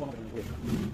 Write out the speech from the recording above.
거 먹는 거예요.